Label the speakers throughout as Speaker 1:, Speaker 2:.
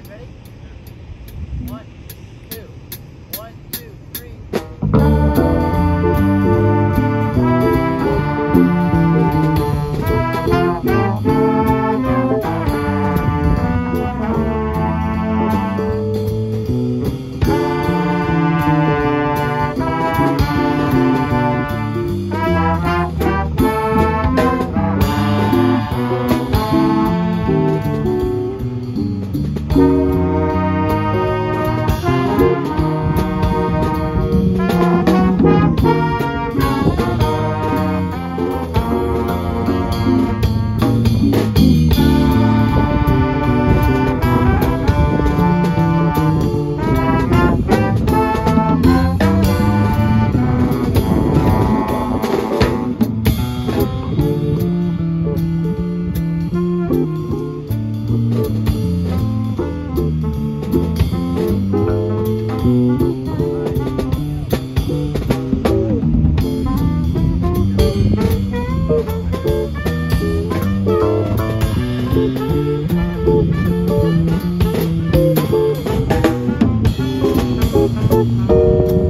Speaker 1: guys ready? Mm. One. Música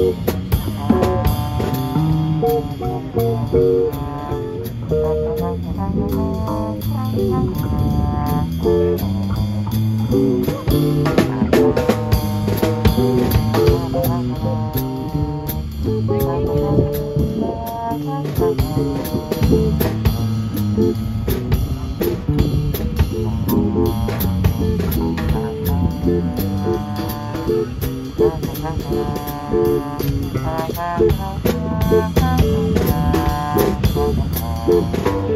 Speaker 2: you
Speaker 3: Thank
Speaker 4: you.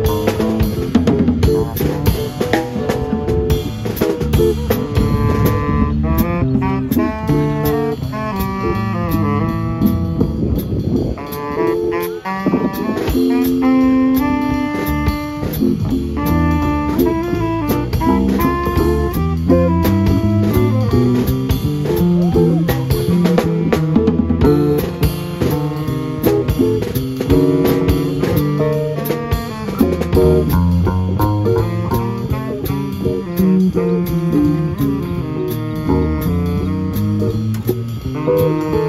Speaker 4: Música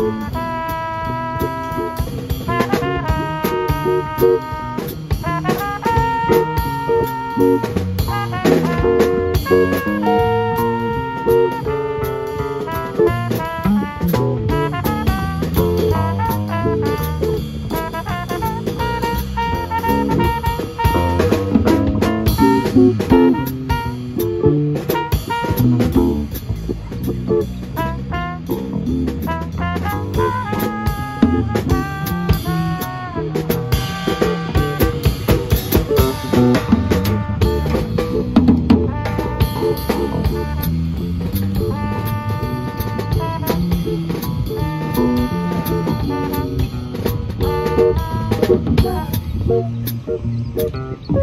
Speaker 5: Thank you. Thank you.